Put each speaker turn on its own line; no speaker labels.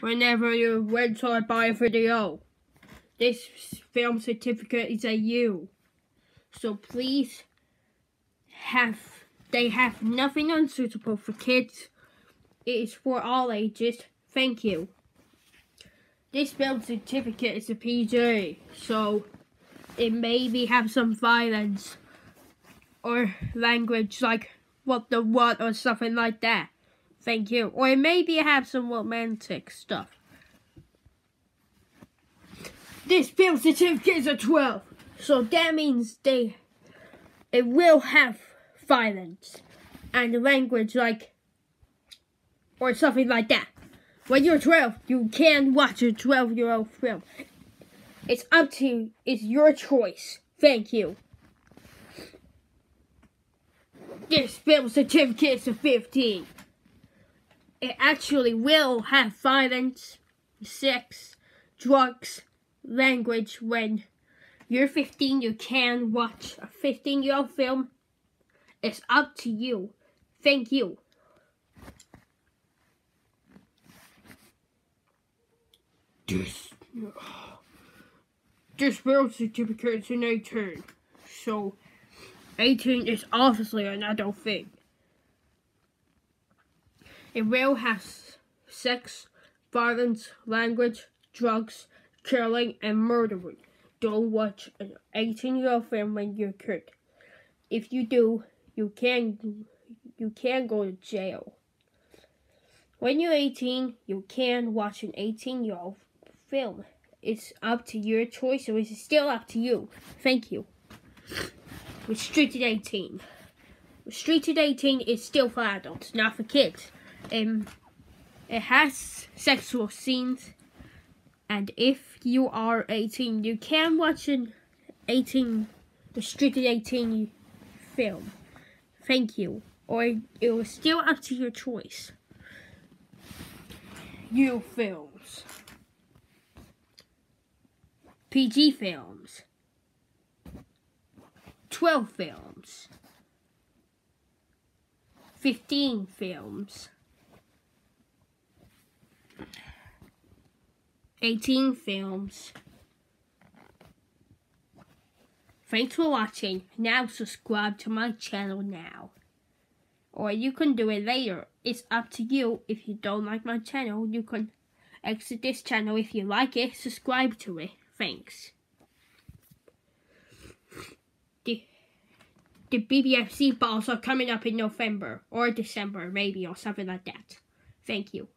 whenever U rent or buy a video. This film certificate is a you. So please have they have nothing unsuitable for kids. It is for all ages. Thank you. This film certificate is a PG, so it maybe have some violence or language like what the what or something like that. Thank you. Or maybe have some romantic stuff. This film certificate is a 12. So that means they it will have violence and language like or something like that. When you're 12, you can watch a 12 year old film. It's up to you. It's your choice. Thank you. This film certificate is a 15. It actually will have violence, sex, drugs, language. When you're 15, you can watch a 15 year old film. It's up to you. Thank you. This, this film certificate is an 18. So, 18 is obviously an adult thing. It will have sex, violence, language, drugs, killing, and murdering. Don't watch an 18 year old film when you're kid. If you do, you can you can go to jail. When you're 18, you can watch an 18 year old film. It's up to your choice, so it's still up to you. Thank you. Restricted 18. Restricted 18 is still for adults, not for kids. Um, it has sexual scenes, and if you are 18, you can watch an 18 restricted 18 film. Thank you. Or it was still up to your choice. U films. PG films. 12 films. 15 films. 18 films. Thanks for watching. Now subscribe to my channel now. Or you can do it later. It's up to you. If you don't like my channel, you can exit this channel. If you like it, subscribe to it. Thanks. The, the BBFC balls are coming up in November or December maybe or something like that. Thank you.